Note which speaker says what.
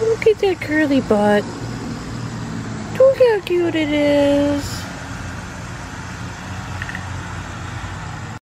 Speaker 1: Look at that curly butt. Look how cute it is.